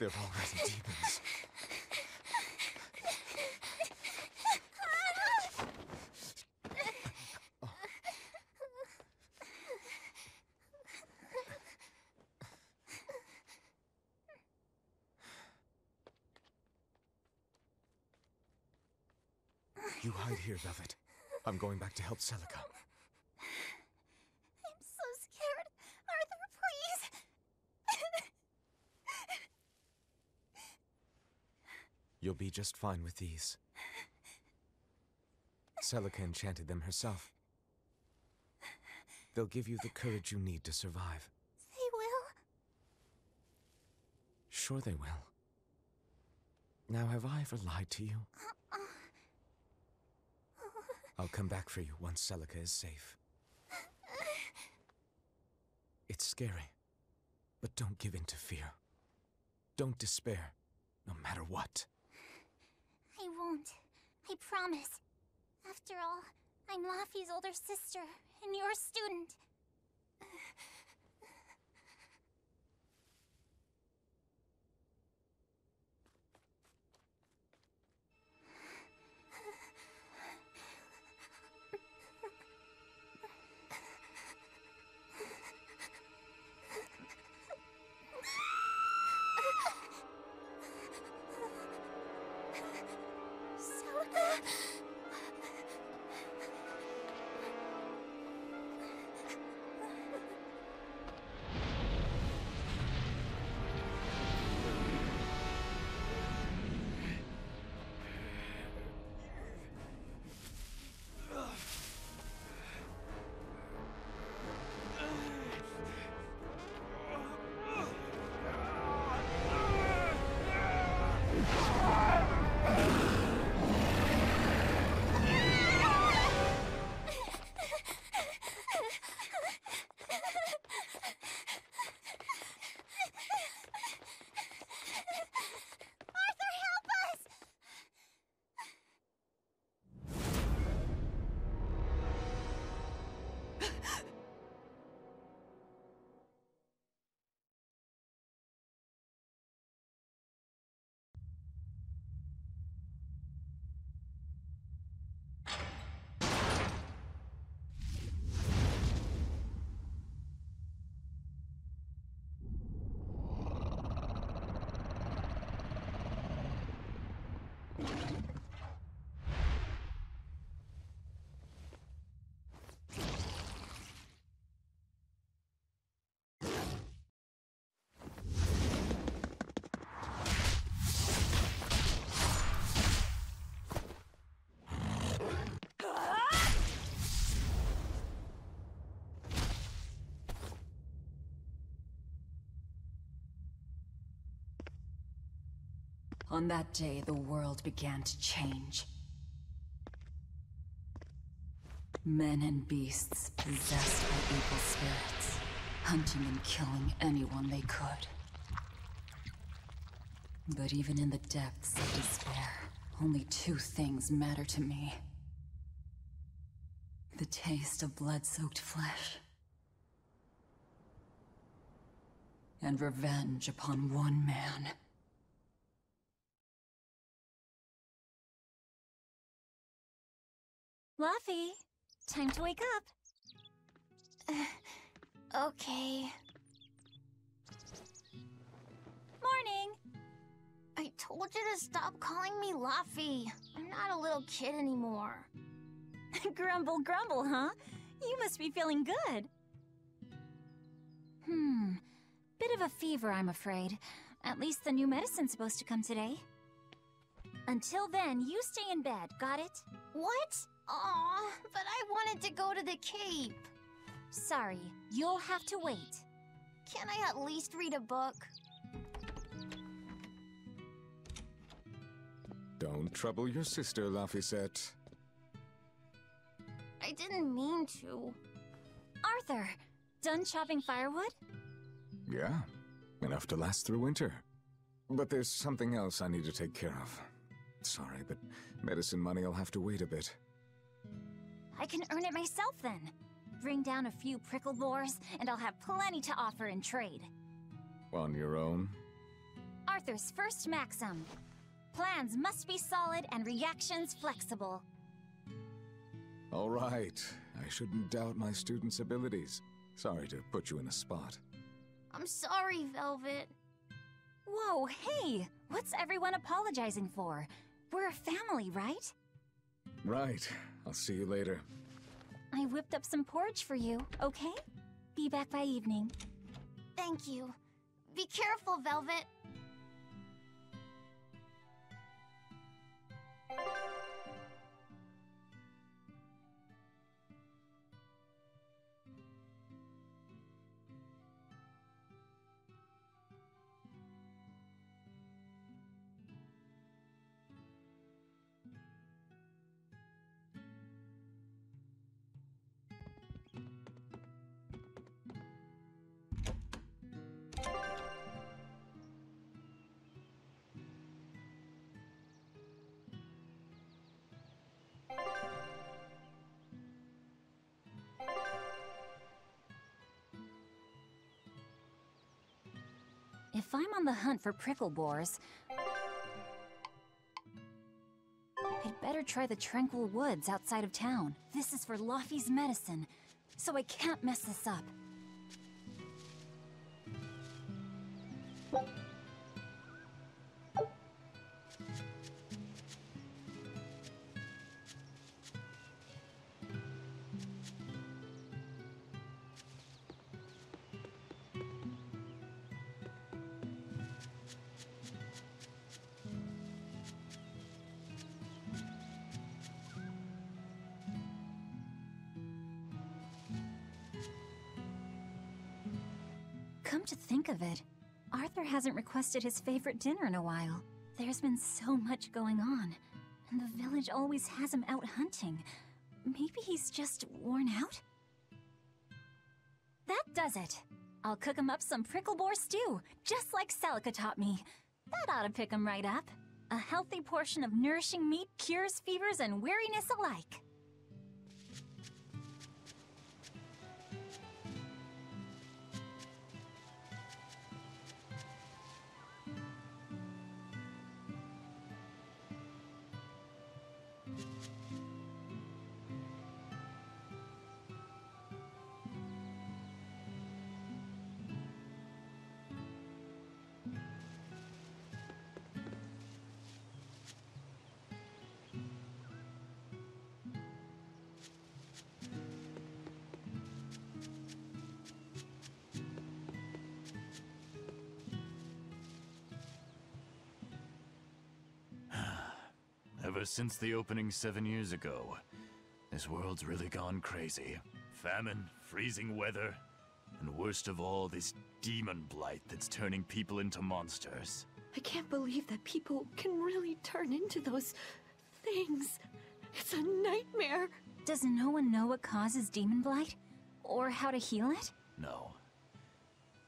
They're already demons. You hide here, Velvet. I'm going back to help Celica. I'm so scared. Arthur, please. You'll be just fine with these. Celica enchanted them herself. They'll give you the courage you need to survive. They will. Sure they will. Now, have I ever lied to you? Uh-uh. I'll come back for you once Celica is safe. It's scary, but don't give in to fear. Don't despair, no matter what. I won't. I promise. After all, I'm Laffy's older sister and your student. On that day, the world began to change. Men and beasts possessed by evil spirits, hunting and killing anyone they could. But even in the depths of despair, only two things matter to me. The taste of blood-soaked flesh. And revenge upon one man. Laffy, time to wake up. okay. Morning. I told you to stop calling me Laffy. I'm not a little kid anymore. grumble, grumble, huh? You must be feeling good. Hmm. Bit of a fever, I'm afraid. At least the new medicine's supposed to come today. Until then, you stay in bed, got it? What? Aw, but I wanted to go to the cape. Sorry, you'll have to wait. Can I at least read a book? Don't trouble your sister, Laphicet. I didn't mean to. Arthur, done chopping firewood? Yeah, enough to last through winter. But there's something else I need to take care of. Sorry, but medicine money will have to wait a bit. I can earn it myself then. Bring down a few prickle boars, and I'll have plenty to offer in trade. On your own? Arthur's first maxim. Plans must be solid and reactions flexible. All right. I shouldn't doubt my students' abilities. Sorry to put you in a spot. I'm sorry, Velvet. Whoa, hey! What's everyone apologizing for? We're a family, right? Right. I'll see you later. I whipped up some porridge for you, okay? Be back by evening. Thank you. Be careful, Velvet. If I'm on the hunt for prickle boars, I'd better try the tranquil woods outside of town. This is for Laffy's medicine, so I can't mess this up. Come to think of it, Arthur hasn't requested his favorite dinner in a while. There's been so much going on, and the village always has him out hunting. Maybe he's just worn out? That does it! I'll cook him up some prickle boar stew, just like Celica taught me. That ought to pick him right up. A healthy portion of nourishing meat cures fevers and weariness alike. Ever since the opening seven years ago, this world's really gone crazy. Famine, freezing weather, and worst of all, this demon blight that's turning people into monsters. I can't believe that people can really turn into those things. It's a nightmare. Does no one know what causes demon blight? Or how to heal it? No.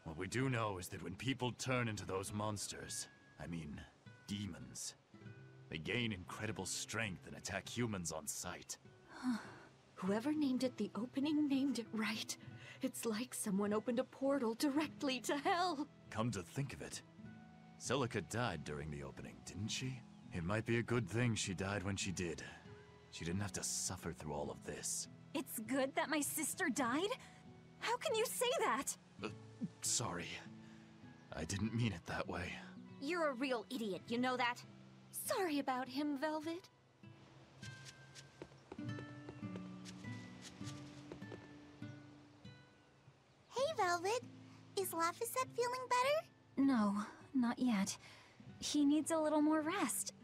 What we do know is that when people turn into those monsters, I mean, demons, they gain incredible strength and attack humans on sight. Whoever named it the opening named it right. It's like someone opened a portal directly to hell. Come to think of it, Celica died during the opening, didn't she? It might be a good thing she died when she did. She didn't have to suffer through all of this. It's good that my sister died? How can you say that? Uh, sorry. I didn't mean it that way. You're a real idiot, you know that? Sorry about him, Velvet. Hey, Velvet. Is Laphicet feeling better? No, not yet. He needs a little more rest.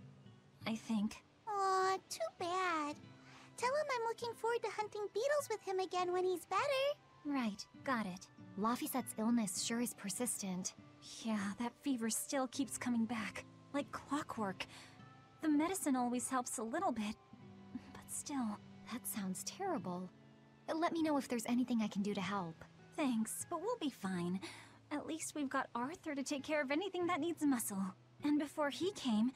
I think. Aw, too bad. Tell him I'm looking forward to hunting beetles with him again when he's better. Right, got it. Laphicet's illness sure is persistent. Yeah, that fever still keeps coming back. Like clockwork. The medicine always helps a little bit. But still. That sounds terrible. Let me know if there's anything I can do to help. Thanks, but we'll be fine. At least we've got Arthur to take care of anything that needs muscle. And before he came,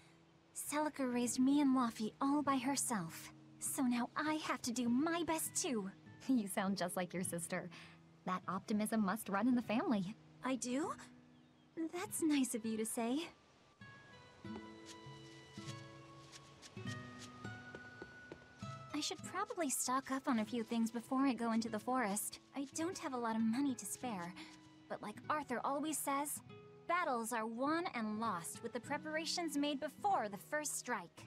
Celica raised me and Laffy all by herself. So now I have to do my best too. You sound just like your sister. That optimism must run in the family. I do? That's nice of you to say. Should probably stock up on a few things before I go into the forest. I don't have a lot of money to spare, but like Arthur always says, battles are won and lost with the preparations made before the first strike.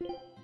Bye.